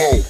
Whoa.